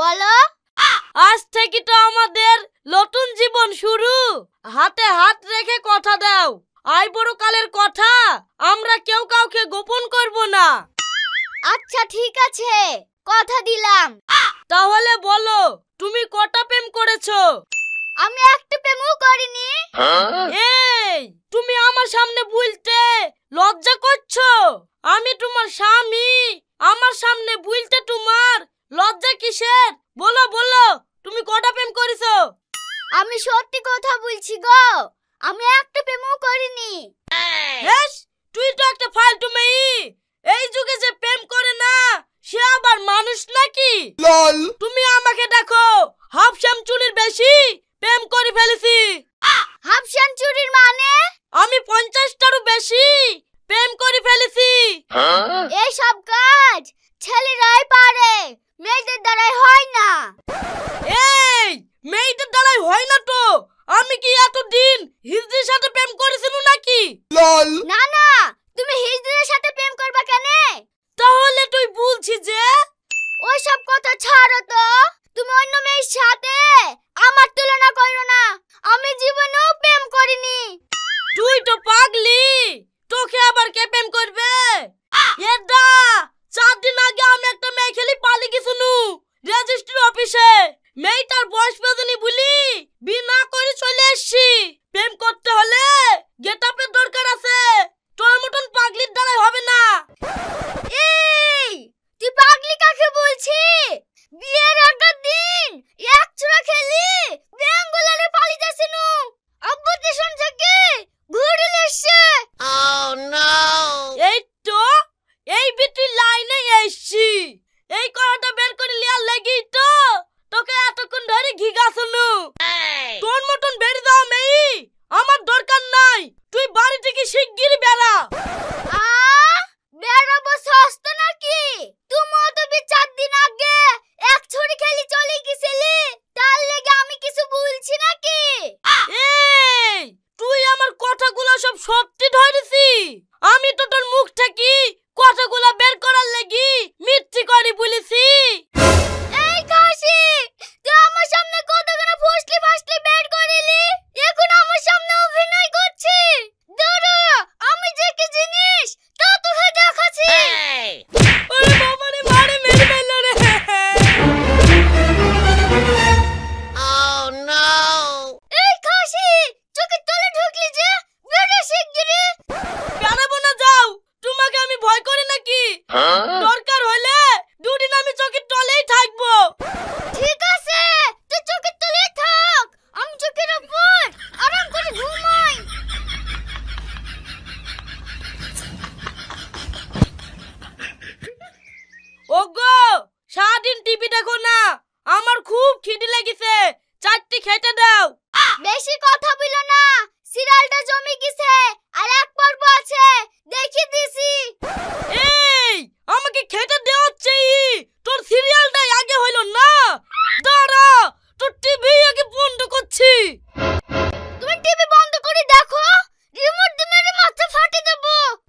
বলো। আজ থেকে তো আমাদের নতুন জীবন শুরু। হাতে হাত রেখে কথা দাও। আই বড় কালের কথা। আমরা কেউ কাউকে গোপন করব না। আচ্ছা ঠিক আছে। কথা দিলাম। তাহলে বলো তুমি কটা প্রেম করেছ? আমি একটা প্রেমও করিনি। এই তুমি আমার সামনে বলতে লজ্জা করছ? আমি তোমার স্বামী। আমার সামনে বলতে তোমার লজ্জা সত্যি কথা বলছি গো। আমি একটা প্রেমও করিনি। হেস তুই তো একটা ফালতু মেয়ে। এই যুগে যে প্রেম করে না সে আবার মানুষ নাকি? তুমি আমাকে দেখো হাফ শ্যামচুরির বেশি প্রেম করে ফেলেছি। হাফ শ্যাম চুরির মানে? আমি পঞ্চাশটারও বেশি প্রেম করে ফেলেছি। এই সব কাজ ছেলেরাই পারে মেয়েদের দ্বারাই হয় না। এই মেয়েদের দ্বারাই হয় না তো। আমি কি এতদিন হিজড়ির সাথে প্রেম করেছিল নাকি? না না তুমি হিজড়ের সাথে প্রেম করবা কেন? তাহলে তুই বলছি যে ওই সব কথা ছাড়ো তো। তুমি অন্য মেয়ের সাথে আমার তুলনা করো না। আমি জীবনেও প্রেম করিনি। তুই তো পাগলি। তোকে আবার কে প্রেম করবে? এডা চার দিন আগে আমি একটা মেয়ে খেলি পালি গেছিনু রেজিস্ট্রি অফিসে। মেয়েটার বয়স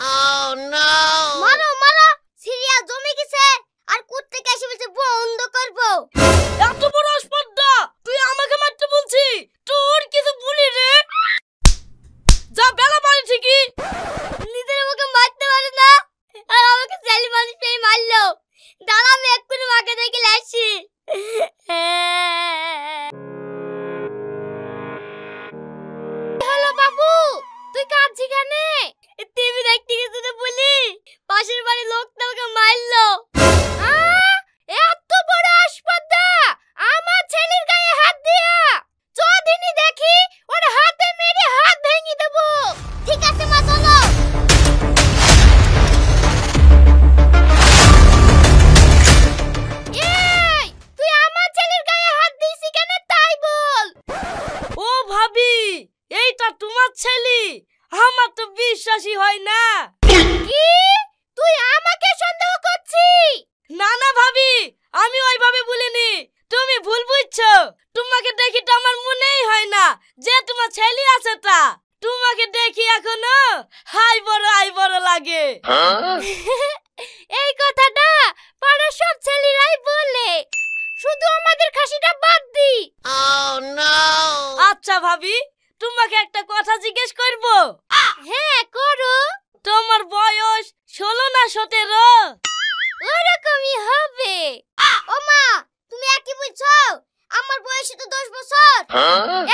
দেবো মারো তোমার ছেলে? আমার তো বিশ্বাসই হয় না। কি? তুই আমাকে সন্দেহ করছিস? না না ভাবি আমি ওইভাবে বলিনি তুমি ভুল বুঝছ। তোমাকে দেখি তো আমার মনেই হয় না যে তোমার ছেলে আছে তা। তোমাকে দেখি এখনও হাই বড় হাই বড় লাগে। 啊？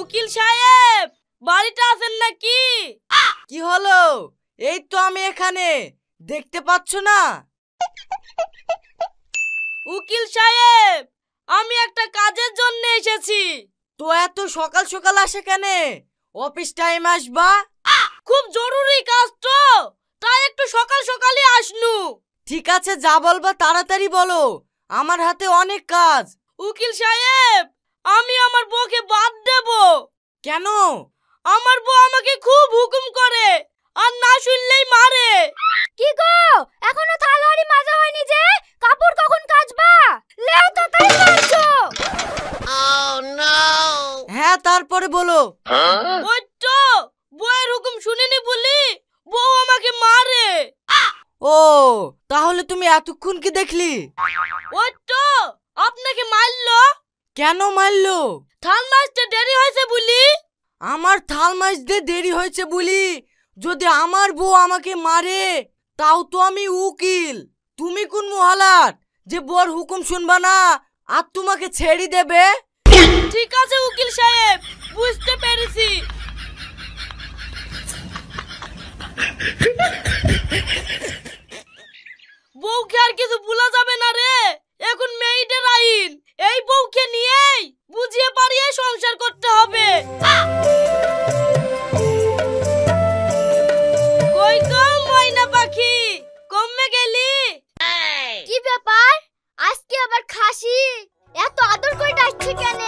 উকিল সাহেব বাড়িতে আছেন নাকি? কি হলো? এই তো আমি এখানে। দেখতে পাচ্ছ না? উকিল সাহেব, আমি একটা কাজের জন্য এসেছি। তো এত সকাল সকাল আসে কেন? অফিস টাইম আসবা? খুব জরুরি কাজ তো। তাই একটু সকাল সকালই আসনু। ঠিক আছে যা বলবা তাড়াতাড়ি বলো। আমার হাতে অনেক কাজ। উকিল সাহেব আমি আমার বউকে বাদ দেব। কেন? আমার বউ আমাকে খুব হুকুম করে আর না শুনলেই মারে। কি গো? এখনও থালহাড়ি মাজা হয়নি যে? কাপড় কখন কাচবা? লেও তাড়াতাড়ি কাচো। হ্যাঁ তারপরে বলো। ওই তো বউয়ের হুকুম শুনিনি বলি বউ আমাকে মারে ও তাহলে তুমি এতক্ষণ কি দেখলি? ওই তো আপনাকে মারলো? কেন মারলো? থাল মাছতে দেরি হয়েছে বলি? আমার থাল মাছতে দেরি হয়েছে বলি। যদি আমার বউ আমাকে মারে তাও তো আমি উকিল। তুমি কোন মহালাত যে বর হুকুম শুনবা না আর তোমাকে ছেড়ে দেবে? ঠিক আছে উকিল সাহেব বুঝতে পেরেছি। বউকে আর কিছু ভুলা যাবে না রে। এখন মেয়েদের আইন। এই বউকে নিয়েই বুঝিয়ে পারিয়ে সংসার করতে হবে। কই গো ময়না পাখি? কমে গেলি? কি ব্যাপার? আজকে আবার খাসি? এত আদর করে ডাকছে কেন?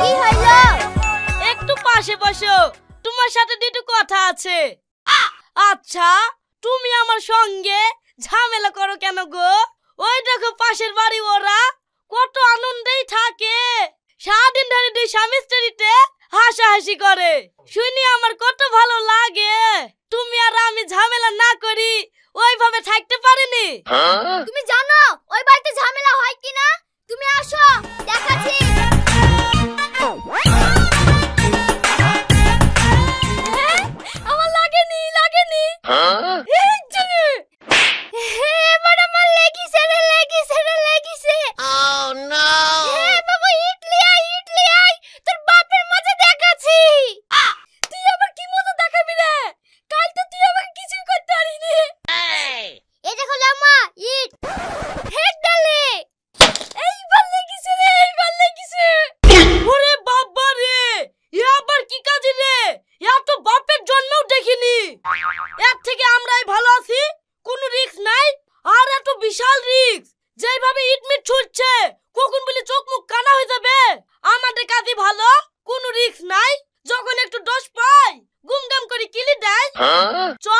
কি হইল একটু পাশে বসো। তোমার সাথে দুটো কথা আছে। আচ্ছা তুমি আমার সঙ্গে ঝামেলা করো কেন গো? ওই দেখো পাশের বাড়ি ওরা, কত আনন্দেই থাকে। সারাদিন ধরে দুই স্বামী স্ত্রীতে হাসাহাসি করে। শুনি আমার কত ভালো লাগে। তুমি আর আমি ঝামেলা না করি, ওইভাবে থাকতে পারিনি। কোনো রিস্ক